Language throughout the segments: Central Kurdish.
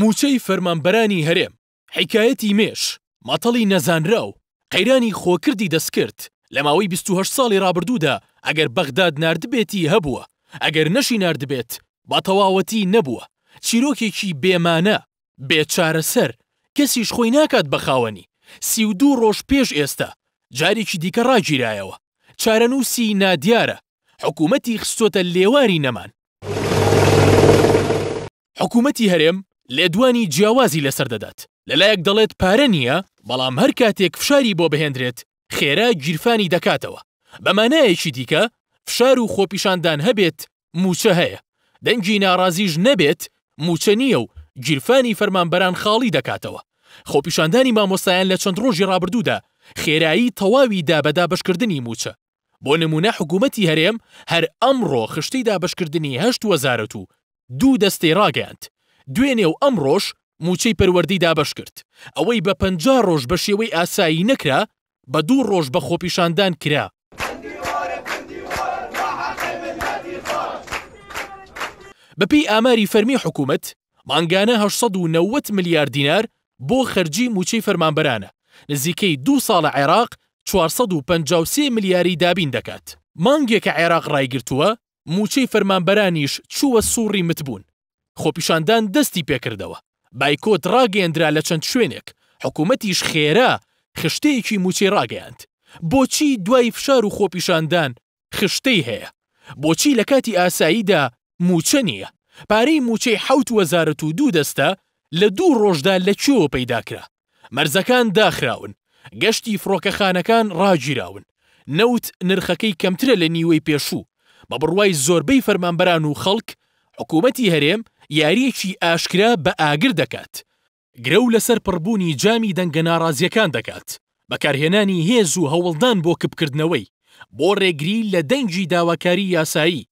مووچەی فەرمانبەرانی هەرێم، حیکایەتی مێش، مەتەڵی نەزانراو، قەیرانی خۆکردی دەستکرد، لە ماوەی بیست و هەشت ساڵی ڕابردوودا ئەگەر بەغداد ناردبێتی هەبووە، ئەگەر نەشی ناردبێت بە تەواوەتی نەبووە، چیرۆکێکی بێ مانا، بێ چارەسەر، کەسیش خۆی ناکات بە خاوەنی، سی و دوو ڕۆژ پێش ئێستا جارێکی دیکە ڕاگیرایەوە، چارەنووسی نادیارە، حکوومەتی خستۆتە لێواری نەمان. حکوومەتی هەرێم لێدوانی جیاوازی لەسەر دەدات، لەلایەک دەڵێت پارە نییە، بەڵام هەر کاتێک فشاری بۆ بهێندرێت خێرا گیرفانی دەکاتەوە، بە مانایەکی دیکە فشار و خۆپیشاندان هەبێت مووچە هەیە، دەنگی ناڕازیش نەبێت مووچە نییە و گیرفانی فەرمانبەران خاڵی دەکاتەوە. خۆپیشاندانی مامۆستایان لە چەند ڕۆژی ڕابردوودا خێرایی تەواوی دا بە دابەشکردنی مووچە. بۆ نموونە حکوومەتی هەرێم هەر ئەمڕۆ خشتەی دابەشکردنی هەشت وەزارەت و دوو دەستەی ڕاگەیاند، دوێنێ و ئەمڕۆش مووچەی پەروەردەی دابەش کرد، ئەوەی بە پەنجا ڕۆژ بە شێوەی ئاسایی نەکرا، بە دوو ڕۆژ بە خۆپیشاندان کرا. بەپێی ئاماری فەرمی حکوومەت، مانگانە هەشت سەد و نەوەد ملیار دینار بۆ خەرجی مووچەی فەرمانبەرانە، نزیکەی دوو ساڵە عێراق چوار سەد و پەنجا و سێ ملیاری دابین دەکات. مانگێکە عێراق رایگرتووە، مووچەی فەرمانبەرانیش چووە سووڕی متبوون. خۆپیشاندان دەستی پێکردەوە، بایکۆت راگەیەندرا لە چەند شوێنێک، حکومەتیش خێرا خشتەیەکی مووچەی راگەیاند. بۆچی دوای فشار و خۆپیشاندان، خشتەی هەیە بۆچی لەکاتی ئاساییدا مووچە نییە؟ پارەی مووچەی حەوت وەزارەت و دوو دەستە لە دوو ڕۆژدا لە کوێوە پەیدا کرا؟ مەرزەکان داخراون، گەشتی فڕۆکەخانەکان ڕاگیراون، نەوت نرخەکەی کەمترە لە نیوەی پێشوو، بە بڕوای زۆربەی فەرمانبەران و خەڵک حکوومەتی هەرێم یارییەکی ئاشکرا بە ئاگر دەکات، گرەو لەسەر پڕبوونی جامی دەنگە ناڕازییەکان دەکات، بەکارهێنانی هێز و هەوڵدان بۆ کپکردنەوەی، بۆ ڕێگری لە دەنگی داواکاری یاسایی،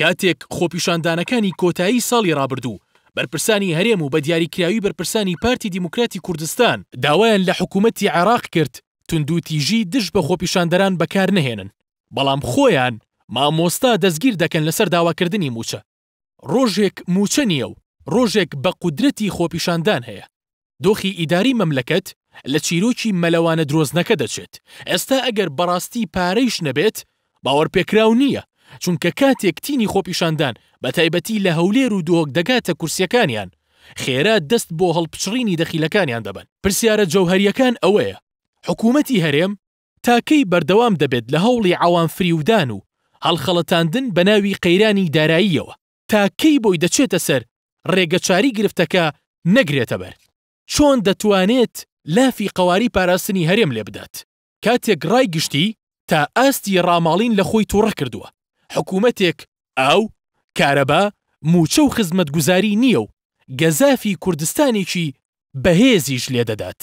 کاتێک خۆپیشاندانەکانی کۆتایی ساڵی ڕابردوو بەرپرسانی هەرێم و بەدیاریکراوی بەرپرسانی پارتی دیموکراتی کوردستان، داوایان لە حکوومەتی عێراق کرد توندوتیژی دژ بە خۆپیشاندەران بەکارنەهێنن، بەڵام خۆیان مامۆستا دەستگیر دەکەن لەسەر داواکردنی مووچە. ڕۆژێک مووچە نییە و ڕۆژێک بە قودرەتی خۆپیشاندان هەیە. دۆخی ئیداری مەملەکەت لە چیرۆکی مەلەوانە درۆزنەکە دەچێت. ئێستا ئەگەر بەڕاستی پارەیش نەبێت، باوەڕپێکراو نییە، چونکە کاتێک تینی خۆپیشاندان بە تایبەتی لە هەولێر و دهۆک دەگاتە کورسییەکانیان، خێرا دەست بۆ هەڵپچڕینی دەخیلەکانیان دەبەن. پرسیارە جەوهەرییەکان ئەوەیە، حکوومەتی هەرێم تا کەی بەردەوام دەبێت لە هەوڵی عەوام فریودان و هەڵخەڵەتاندن بە ناوی قەیرانی داراییەوە؟ تا کەی بۆی دەچێتە سەر رێگە چاری گرفتەکە نەگرێتە بەر؟ چۆن دەتوانێت لافی قەواری پاراستنی هەرێم لێبدات، کاتێک رای گشتی تا ئاستی راماڵین لە خۆی توڕە کردووە، حکومەتێک ئاو، کارەبا، موچە و خزمەتگوزاری نییە و گەزافی کوردستانێکی بەهێزیش لێدەدات؟